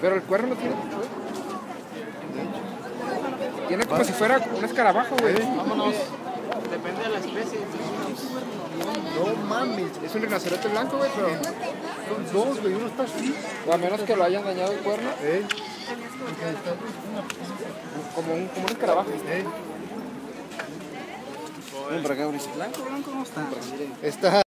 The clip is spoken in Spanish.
Pero el cuerno no tiene güey. Tiene como si fuera un escarabajo, güey. Vámonos. Depende de la especie. Mames. Es un rinoceronte blanco, güey, pero Son dos, güey. Uno está así. o a menos que lo hayan dañado el cuerno, ¿Eh? como un, como un escarabajo. ¿Eh? Ven para acá. Blanco, blanco, ¿cómo está? Está.